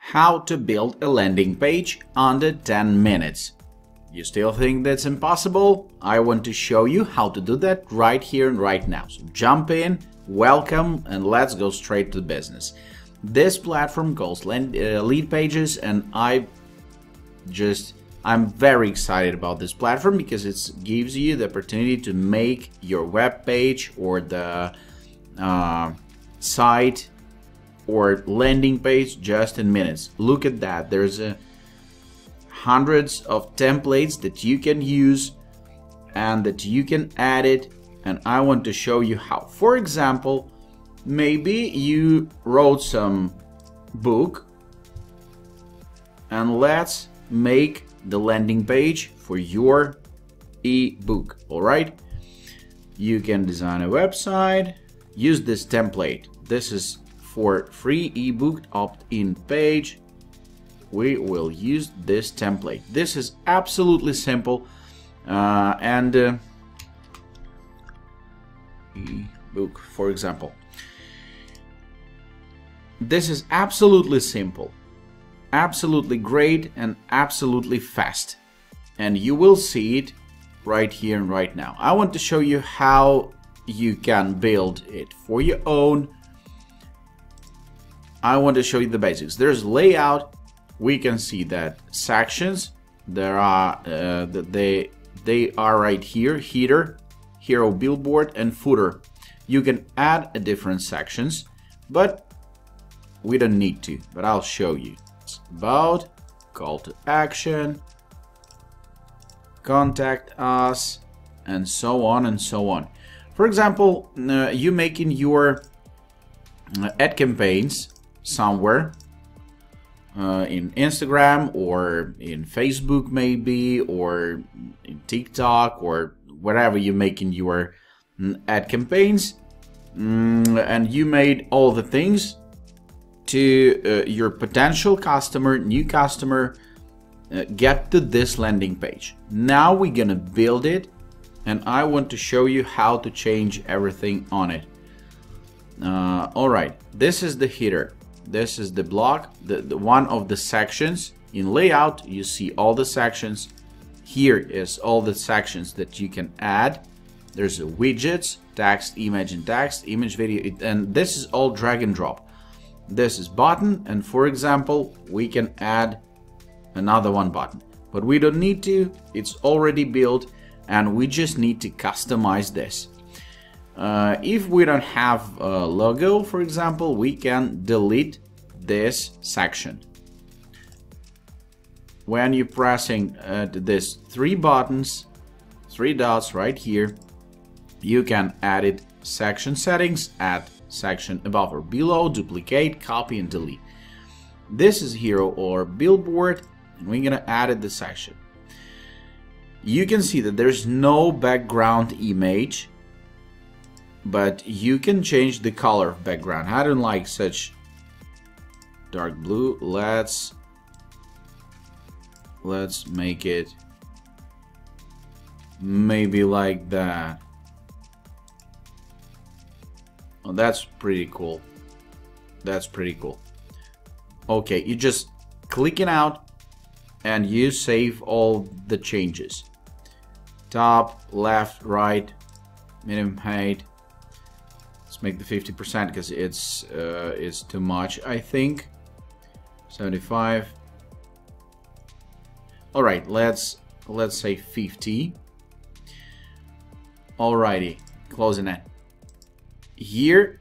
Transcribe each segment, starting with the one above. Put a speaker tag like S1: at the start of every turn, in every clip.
S1: how to build a landing page under 10 minutes. You still think that's impossible? I want to show you how to do that right here and right now. So jump in, welcome, and let's go straight to business. This platform calls uh, Leadpages and I just I'm very excited about this platform because it gives you the opportunity to make your web page or the uh, site or landing page just in minutes. Look at that. There's hundreds of templates that you can use and that you can add it and I want to show you how. For example, maybe you wrote some book and let's make the landing page for your ebook all right you can design a website use this template this is for free ebook opt-in page we will use this template this is absolutely simple uh, and uh, ebook for example this is absolutely simple absolutely great and absolutely fast. And you will see it right here and right now. I want to show you how you can build it for your own. I want to show you the basics. There's layout. We can see that sections. There are uh, they they are right here. Header, hero billboard, and footer. You can add a different sections, but we don't need to. But I'll show you It's about, call to action, contact us, and so on and so on. For example, uh, you making your uh, ad campaigns somewhere uh, in Instagram or in Facebook maybe or in TikTok or whatever you're making your mm, ad campaigns mm, and you made all the things to uh, your potential customer, new customer, uh, get to this landing page. Now we're gonna build it and I want to show you how to change everything on it. Uh, all right, this is the header. This is the block, the, the one of the sections. In layout, you see all the sections. Here is all the sections that you can add. There's a widgets, text, image, and text, image, video, and this is all drag and drop this is button and for example we can add another one button but we don't need to it's already built and we just need to customize this uh, if we don't have a logo for example we can delete this section when you're pressing uh, this three buttons three dots right here you can edit section settings add section above or below, duplicate, copy and delete. This is hero or billboard and we're gonna add the section. You can see that there's no background image but you can change the color of background. I don't like such dark blue. Let's let's make it maybe like that. Oh, that's pretty cool. That's pretty cool. Okay, you just click it out and you save all the changes. Top, left, right, minimum height. Let's make the 50% because it's uh, is too much, I think. 75. All right, let's let's say 50. Alrighty, closing it here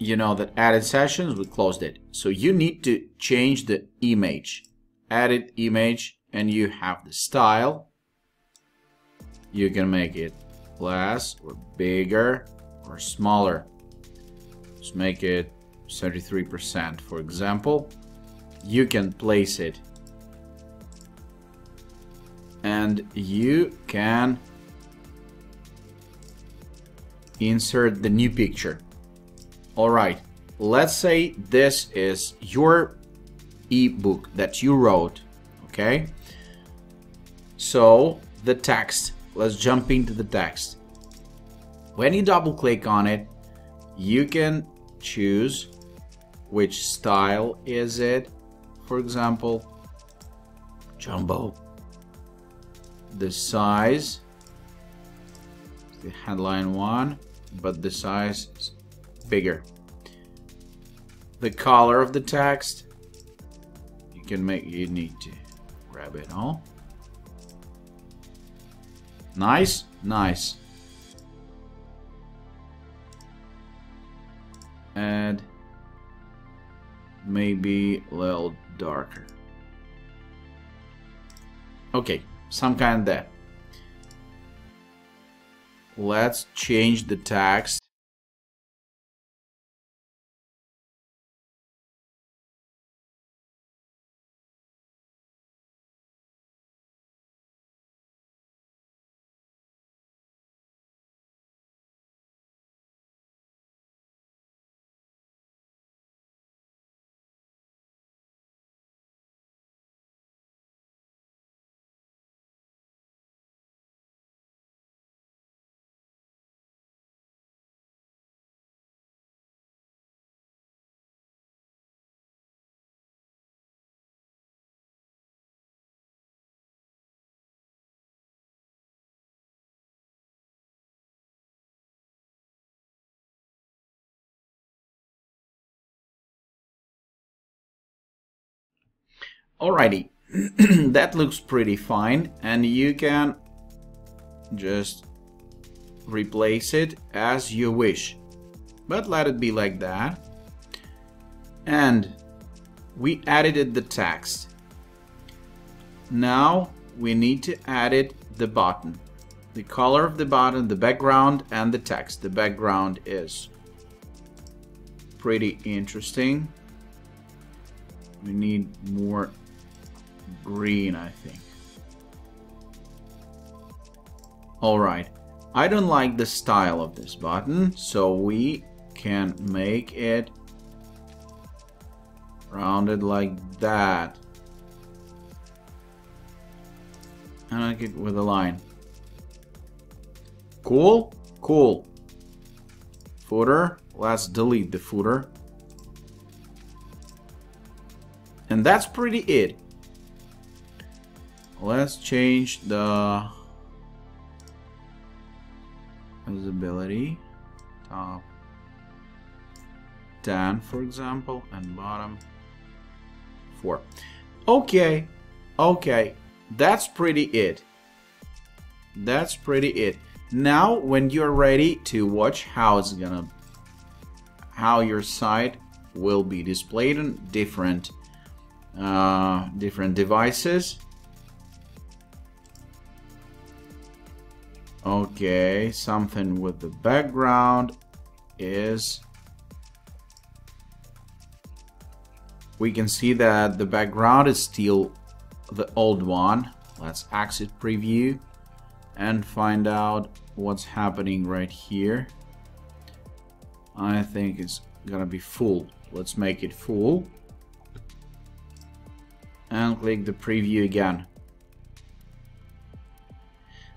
S1: you know that added sessions we closed it so you need to change the image added image and you have the style you can make it less or bigger or smaller let's make it 33% for example you can place it and you can insert the new picture. Alright, let's say this is your ebook that you wrote, okay? So, the text, let's jump into the text. When you double click on it, you can choose which style is it, for example. Jumbo. The size, the headline one, but the size is bigger. The color of the text, you can make, you need to grab it all. Nice, nice. And maybe a little darker. Okay, some kind of that. Let's change the text. Alrighty, that looks pretty fine and you can just replace it as you wish. But let it be like that. And we edited the text. Now we need to edit the button. The color of the button, the background, and the text. The background is pretty interesting. We need more green, I think. Alright, I don't like the style of this button, so we can make it rounded like that. And I get with a line. Cool? Cool. Footer. Let's delete the footer. And that's pretty it let's change the visibility. Top 10 for example and bottom 4 okay okay. That's pretty it. That's pretty it. Now when you're ready to watch how it's gonna how your site will be displayed on different uh, different devices Okay, something with the background is... We can see that the background is still the old one. Let's exit preview and find out what's happening right here. I think it's gonna be full. Let's make it full. And click the preview again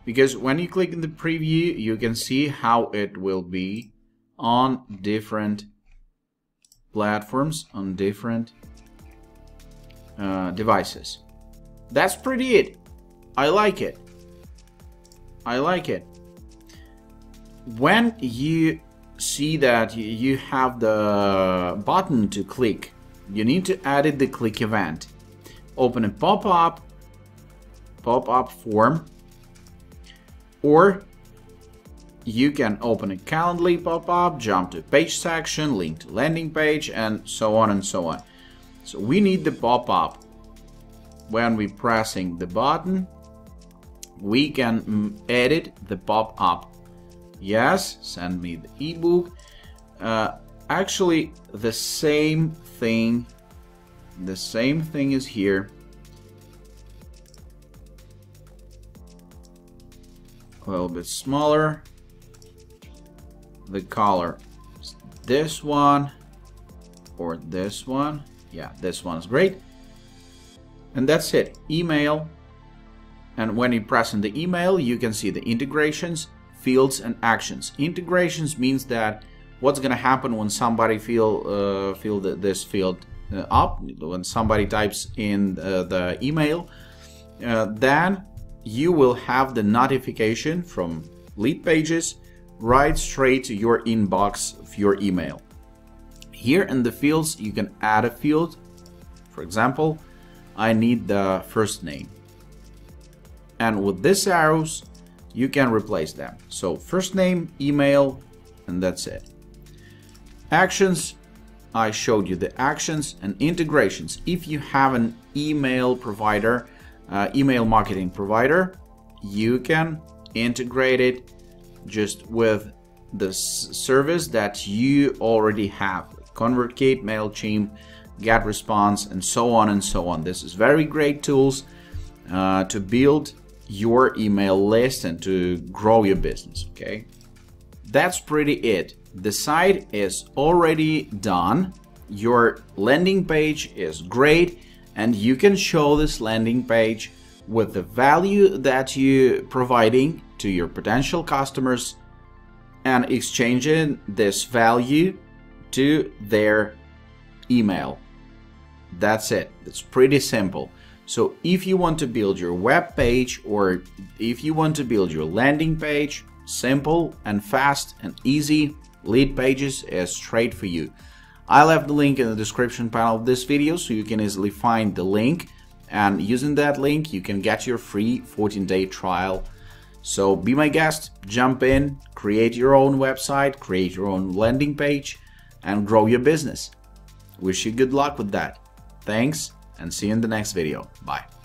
S1: because when you click in the preview you can see how it will be on different platforms on different uh, devices. That's pretty it. I like it. I like it. When you see that you have the button to click you need to edit the click event. Open a pop-up pop-up form or you can open a Calendly pop-up, jump to page section, link to landing page, and so on and so on. So we need the pop-up. When we're pressing the button, we can mm, edit the pop-up. Yes, send me the ebook. Uh, actually, the same thing, the same thing is here. A little bit smaller. The color this one or this one. Yeah, this one's great. And that's it. Email. And when you press on the email, you can see the integrations, fields, and actions. Integrations means that what's going to happen when somebody feel uh, feel that this field uh, up, when somebody types in uh, the email, uh, then you will have the notification from Leadpages right straight to your inbox of your email. Here in the fields, you can add a field. For example, I need the first name. And with these arrows, you can replace them. So first name, email, and that's it. Actions, I showed you the actions and integrations. If you have an email provider, uh, email marketing provider, you can integrate it just with the service that you already have. ConvertKit, MailChimp, GetResponse, and so on and so on. This is very great tools uh, to build your email list and to grow your business, okay? That's pretty it. The site is already done. Your landing page is great and you can show this landing page with the value that you're providing to your potential customers and exchanging this value to their email. That's it. It's pretty simple. So if you want to build your web page or if you want to build your landing page, simple and fast and easy, Leadpages is straight for you. I left the link in the description panel of this video so you can easily find the link and using that link you can get your free 14-day trial. So be my guest, jump in, create your own website, create your own landing page and grow your business. Wish you good luck with that. Thanks and see you in the next video. Bye.